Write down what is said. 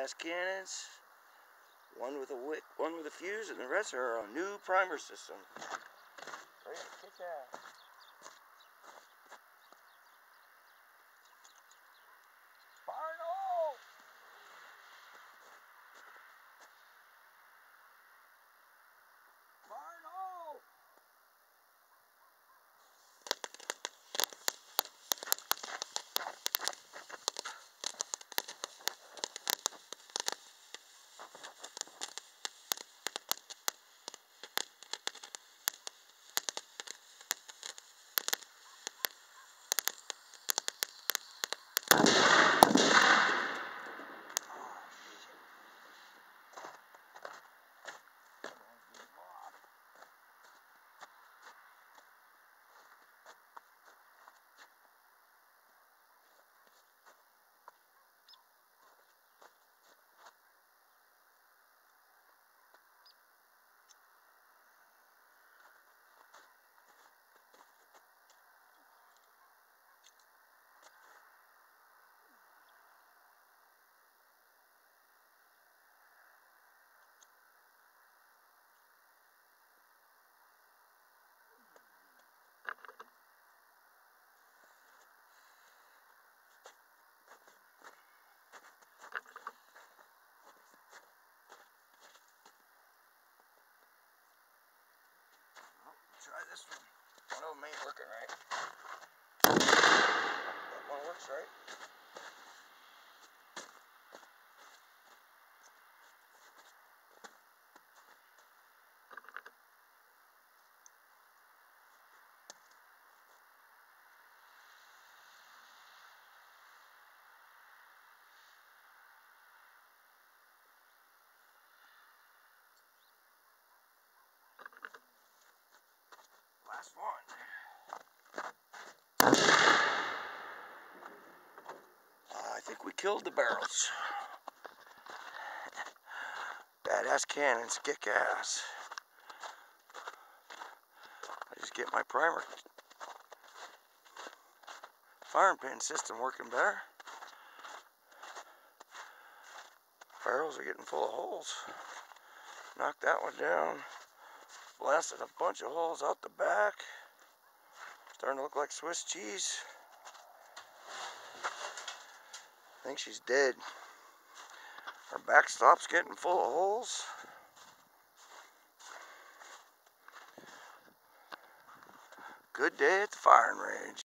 gas cannons. One with a wick, one with a fuse, and the rest are a new primer system. To kick ass. Ain't working right. That one works right. Last one. Uh, I think we killed the barrels. Badass cannons kick ass. I just get my primer firing pin system working better. Barrels are getting full of holes. Knocked that one down. Blasted a bunch of holes out the back. Starting to look like Swiss cheese. I think she's dead. Her backstop's getting full of holes. Good day at the firing range.